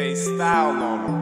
A style on.